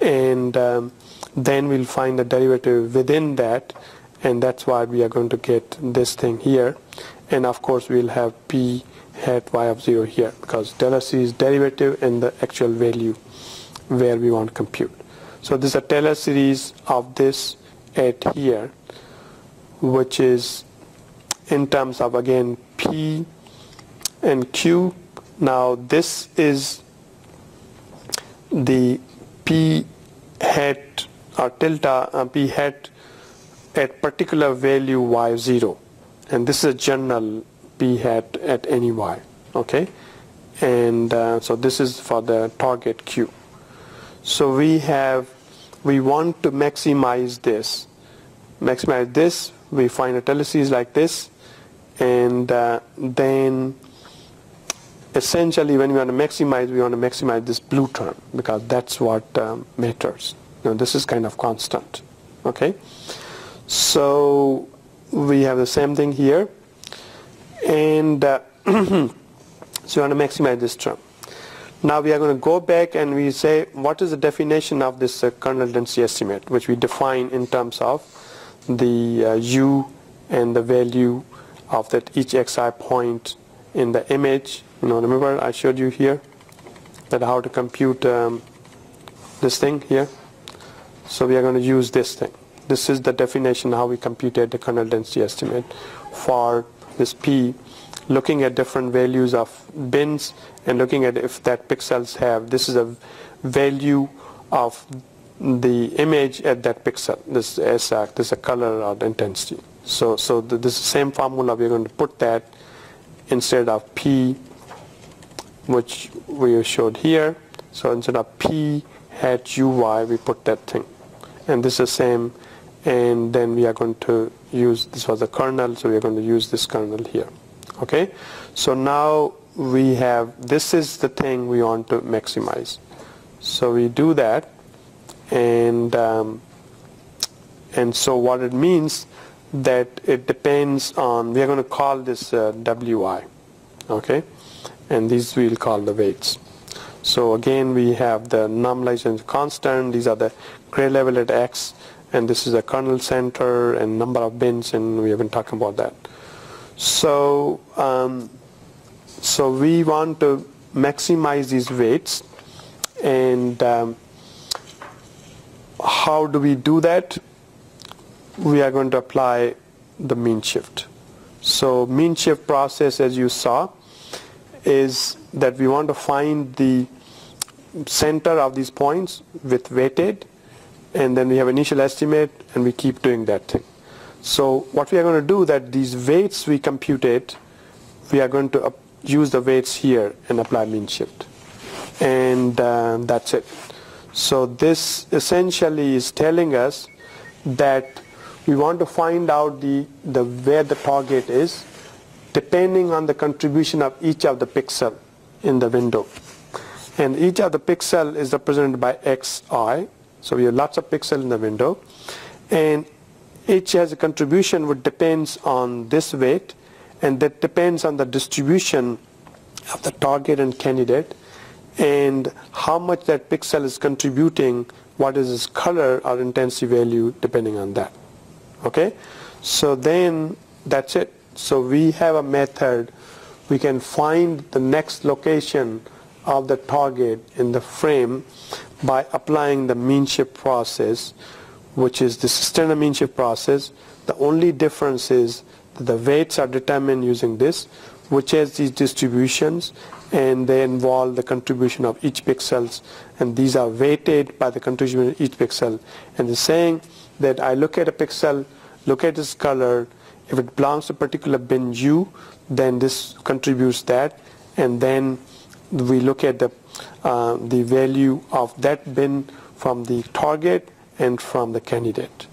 and um, then we'll find the derivative within that and that's why we are going to get this thing here and of course we'll have p hat y of 0 here because Taylor series derivative and the actual value where we want to compute. So this is a Taylor series of this at here which is in terms of again p and q. Now this is the p hat or tilde uh, p hat at particular value y0 and this is a general p hat at any y okay? And uh, so this is for the target Q. So we have we want to maximize this. Maximize this we find a Taylor series like this and uh, then essentially when we want to maximize we want to maximize this blue term because that's what um, matters. Know, this is kind of constant okay so we have the same thing here. And uh, so we want to maximize this term. Now we are going to go back and we say what is the definition of this uh, kernel density estimate which we define in terms of the uh, u and the value of that each xi point in the image? You know remember I showed you here that how to compute um, this thing here? So we are going to use this thing this is the definition how we computed the kernel density estimate for this p looking at different values of bins and looking at if that pixels have this is a value of the image at that pixel this is a, this is a color or intensity. So so the, this same formula we're going to put that instead of p which we showed here. So instead of p hat uy we put that thing. And this is the same and then we are going to use this was the kernel so we are going to use this kernel here okay? So now we have this is the thing we want to maximize. So we do that and um, and so what it means that it depends on we are going to call this uh, wi okay? And these we'll call the weights. So again we have the normalization constant these are the gray level at x and this is the kernel center and number of bins and we have been talking about that. So um, so we want to maximize these weights and um, how do we do that? We are going to apply the mean shift. So mean shift process as you saw is that we want to find the center of these points with weighted and then we have initial estimate and we keep doing that thing. So what we are going to do that these weights we computed, we are going to use the weights here and apply mean shift. And uh, that's it. So this essentially is telling us that we want to find out the, the where the target is depending on the contribution of each of the pixel in the window. And each of the pixel is represented by xi so we have lots of pixels in the window. And each has a contribution which depends on this weight and that depends on the distribution of the target and candidate and how much that pixel is contributing, what is its color or intensity value depending on that. Okay? So then that's it. So we have a method, we can find the next location of the target in the frame by applying the mean shift process, which is the standard mean shift process. The only difference is that the weights are determined using this, which has these distributions, and they involve the contribution of each pixels, and these are weighted by the contribution of each pixel. And the saying that I look at a pixel, look at its color, if it belongs to a particular bin U, then this contributes that, and then we look at the uh, the value of that bin from the target and from the candidate.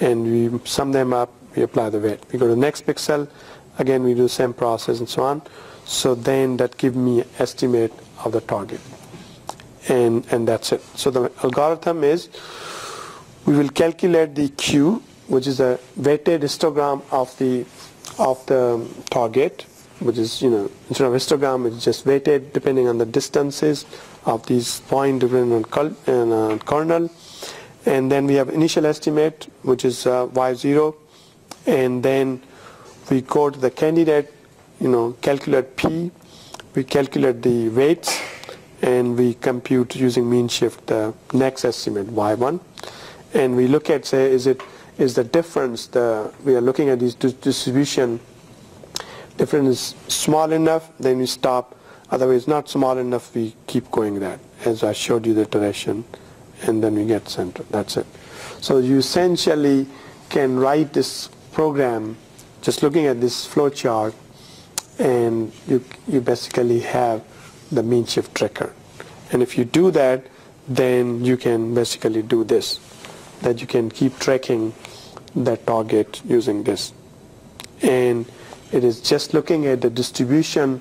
And we sum them up, we apply the weight. We go to the next pixel, again we do the same process and so on. So then that gives me an estimate of the target. And, and that's it. So the algorithm is we will calculate the Q, which is a weighted histogram of the of the target which is, you know, instead of histogram, it's just weighted depending on the distances of these point depending on uh, kernel. And then we have initial estimate, which is uh, y0. And then we go to the candidate, you know, calculate P. We calculate the weights and we compute using mean shift the next estimate y1 and we look at say is it is the difference the we are looking at this distribution difference is small enough, then we stop. Otherwise, not small enough, we keep going that, as I showed you the direction, and then we get center. That's it. So you essentially can write this program just looking at this flow chart and you, you basically have the mean shift tracker. And if you do that, then you can basically do this, that you can keep tracking that target using this. And it is just looking at the distribution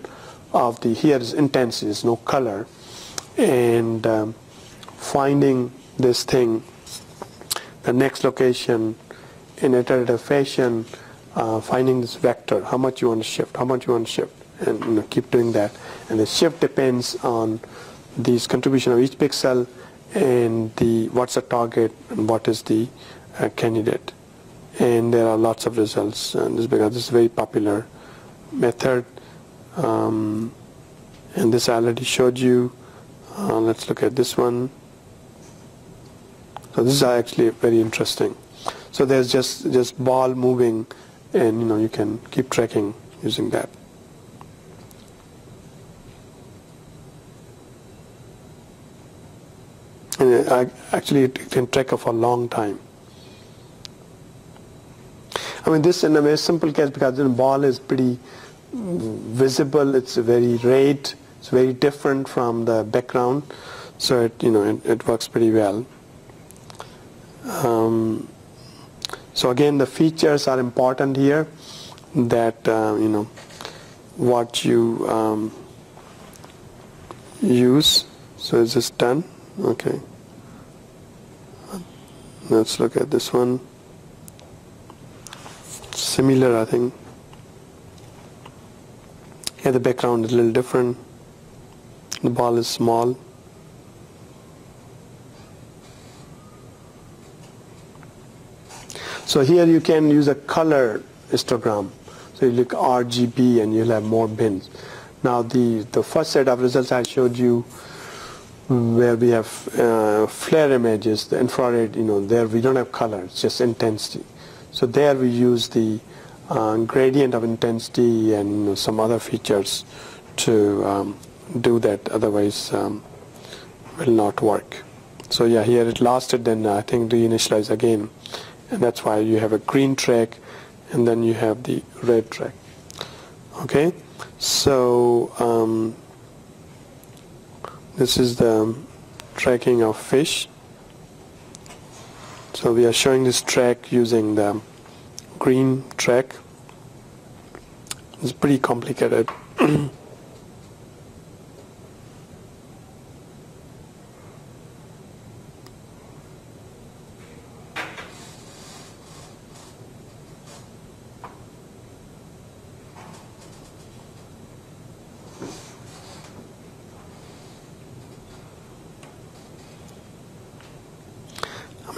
of the, here is intensity, there's no color, and um, finding this thing, the next location in iterative fashion, uh, finding this vector, how much you want to shift, how much you want to shift, and you know, keep doing that. And the shift depends on this contribution of each pixel and the what's the target and what is the uh, candidate. And there are lots of results, and this because this is a very popular method. Um, and this I already showed you. Uh, let's look at this one. So this is actually very interesting. So there's just just ball moving, and you know you can keep tracking using that. And uh, actually it can track for a long time. I mean this in a very simple case because the ball is pretty visible, it's very red, it's very different from the background, so it you know it, it works pretty well. Um, so again, the features are important here. That uh, you know what you um, use. So is this done? Okay. Let's look at this one. Similar, I think. Here the background is a little different. The ball is small. So here you can use a color histogram. So you look RGB and you'll have more bins. Now the, the first set of results I showed you where we have uh, FLIR images, the infrared, you know, there we don't have color, it's just intensity. So there we use the gradient of intensity and some other features to um, do that, otherwise um, will not work. So yeah, here it lasted, then I think reinitialize again, and that's why you have a green track, and then you have the red track. Okay, so um, this is the tracking of fish. So we are showing this track using the green track. It's pretty complicated. I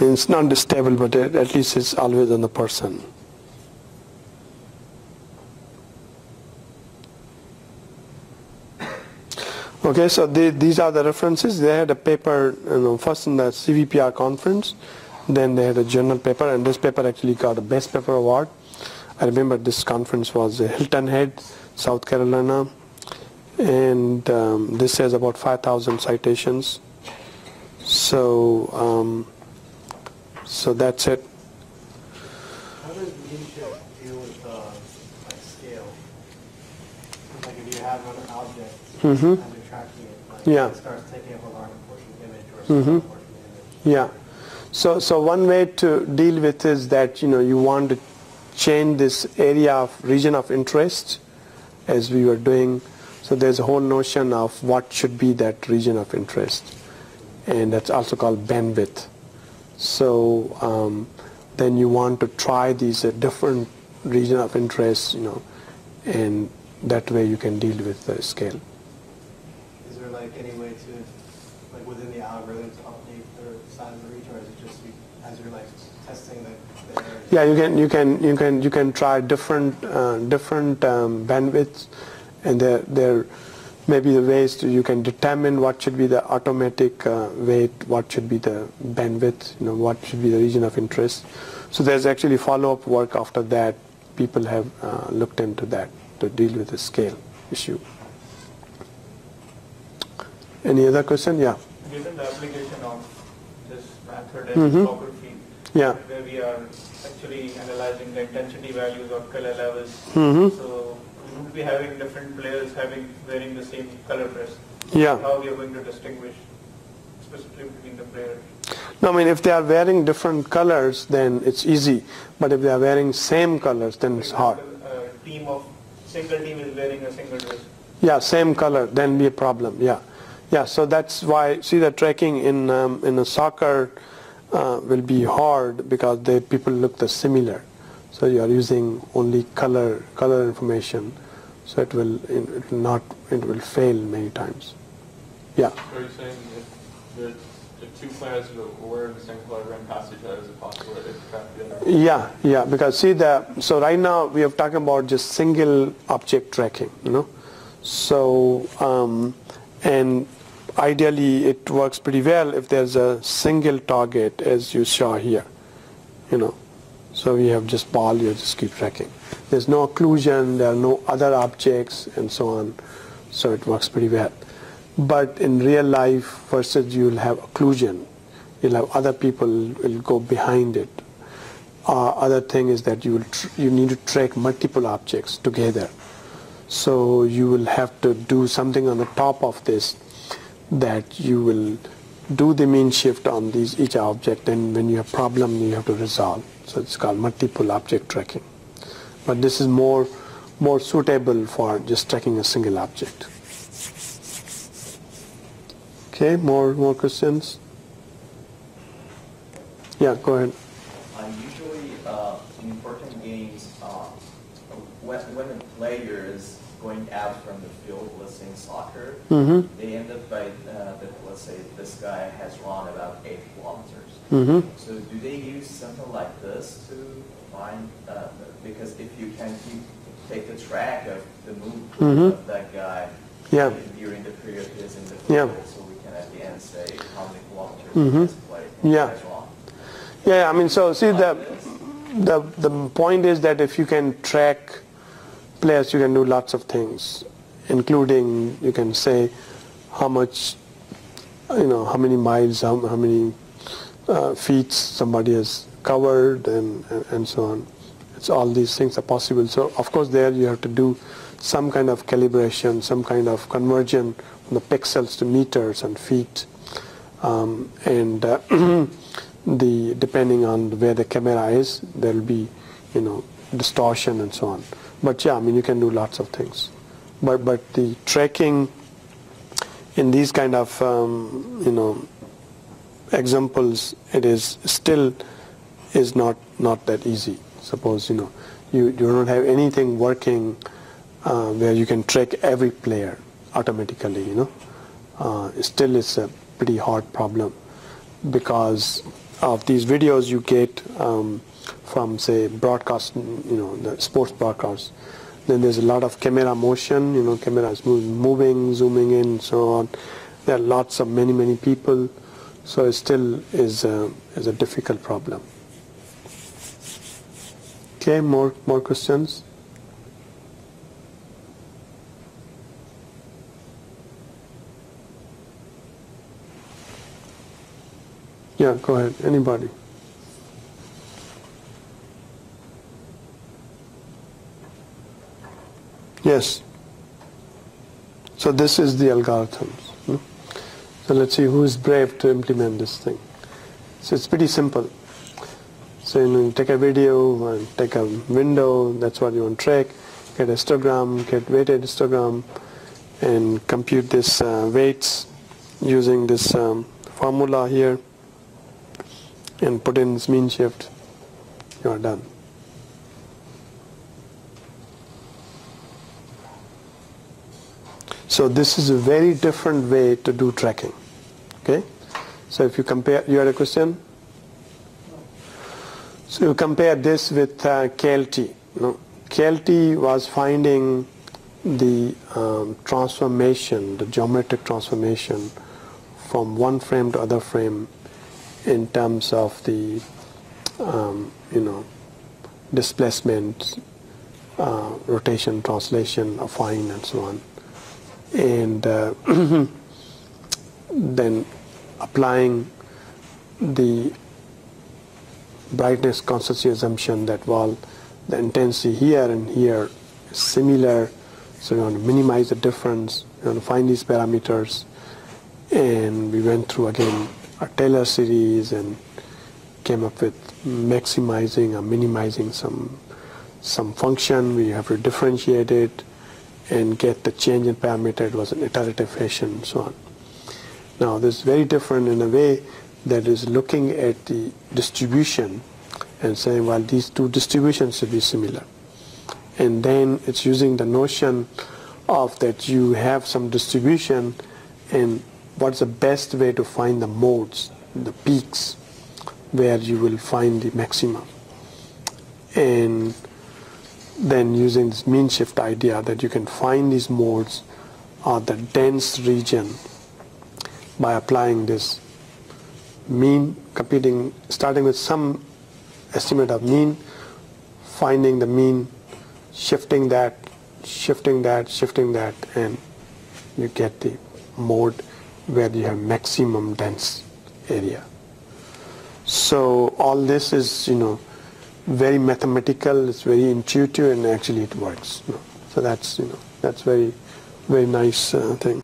mean, it's not stable, but at least it's always on the person. Okay, so they, these are the references. They had a paper, you know, first in the CVPR conference, then they had a journal paper, and this paper actually got a Best Paper Award. I remember this conference was Hilton Head, South Carolina, and um, this has about 5,000 citations. So, um, so that's it. How does deal with uh, like scale? Like if you have an object Mhm. and you're tracking it, like Yeah. it starts taking up a larger portion of the image or a Mhm. portion of the image. Yeah. So, so one way to deal with is that you know you want to change this area of region of interest, as we were doing. So there's a whole notion of what should be that region of interest, and that's also called bandwidth. So um, then you want to try these uh, different region of interest, you know, and that way you can deal with the scale. Like any way to, like within the algorithm to update the size of the region, or is it just you, as you're like testing the, the? Yeah, you can you can you can you can try different uh, different um, bandwidths, and there there may be the ways to, you can determine what should be the automatic uh, weight, what should be the bandwidth, you know, what should be the region of interest. So there's actually follow-up work after that. People have uh, looked into that to deal with the scale issue. Any other question? Yeah. Given the application of this method in topography, Yeah. where we are actually analyzing the intensity values of color levels, Mhm. so would be having different players having wearing the same color dress. Yeah. How we are going to distinguish specifically between the players. No, I mean if they are wearing different colors, then it's easy. But if they are wearing same colors, then it's hard. A team of single team is wearing a single dress. Yeah, same color, then be a problem. Yeah, yeah. So that's why see the tracking in um, in a soccer uh, will be hard because the people look the similar. So you are using only color color information, so it will it will not it will fail many times. Yeah. Are you saying if the if two players are wearing the same color run past each other, is it possible that they could the other? Yeah, yeah, because see the, so right now we are talking about just single object tracking, you know. So, um, and ideally it works pretty well if there's a single target as you saw here, you know. So we have just ball, you just keep tracking. There's no occlusion, there are no other objects and so on. So it works pretty well. But in real life versus you'll have occlusion. You'll have other people will go behind it. Uh, other thing is that you you need to track multiple objects together. So you will have to do something on the top of this that you will do the mean shift on these each object and when you have problem you have to resolve. So it's called multiple object tracking. But this is more more suitable for just tracking a single object. Okay, more more questions? Yeah, go ahead. Usually, uh, in important games, uh, when, when a player is going out from the field, let's say in soccer, Mhm. they end up by, uh, the, let's say this guy has run about eight kilometers. Mhm. So do they use something like this to find, uh, because if you can keep, take the track of the movement Mhm. of that guy Yeah. during the period he's in the Yeah. field, so we can at the end say how many kilometers Mhm. he has played. Yeah. Yeah, I mean, so see the this. the the point is that if you can track players, you can do lots of things, including you can say how much, you know, how many miles, how, how many uh, feet somebody has covered, and, and and so on. It's all these things are possible. So of course there you have to do some kind of calibration, some kind of conversion from the pixels to meters and feet um, and uh, the depending on where the camera is, there will be you know distortion and so on. But yeah, I mean you can do lots of things. But but the tracking in these kind of um, you know examples, it is still is not not that easy. Suppose you know you, you don't have anything working uh, where you can track every player automatically. You know, uh, still it's a pretty hard problem because of these videos you get um, from say broadcast, you know, the sports broadcasts. Then there's a lot of camera motion, you know, cameras moving, zooming in, so on. There are lots of many, many people, so it still is a, is a difficult problem. Okay, more more questions? Yeah, go ahead. Anybody? Yes. So this is the algorithms. hmm? So let's see who is brave to implement this thing. So it's pretty simple. So you, know, you take a video and take a window, that's what you want to track, get histogram, get weighted histogram, and compute this uh, weights using this um, formula here and put in this mean shift, you are done. So this is a very different way to do tracking. Okay? So if you compare, you had a question? So you compare this with uh, KLT. Know, KLT was finding the um, transformation, the geometric transformation from one frame to other frame in terms of the, um, you know, displacement, uh, rotation, translation, affine, and so on. And uh, then applying the brightness constancy assumption that well the intensity here and here is similar So we want to minimize the difference. We want to find these parameters. And we went through again our Taylor series and came up with maximizing or minimizing some some function. We have to differentiate it and get the change in parameter. It was an iterative fashion and so on. Now this is very different in a way that is looking at the distribution and saying, well, these two distributions should be similar. And then it's using the notion of that you have some distribution and what's the best way to find the modes, the peaks, where you will find the maximum. And then using this mean shift idea that you can find these modes or the dense region by applying this mean computing starting with some estimate of mean finding the mean shifting that shifting that shifting that and you get the mode where you have maximum dense area. So all this is you know very mathematical it's very intuitive and actually it works. So that's you know that's very very nice uh, thing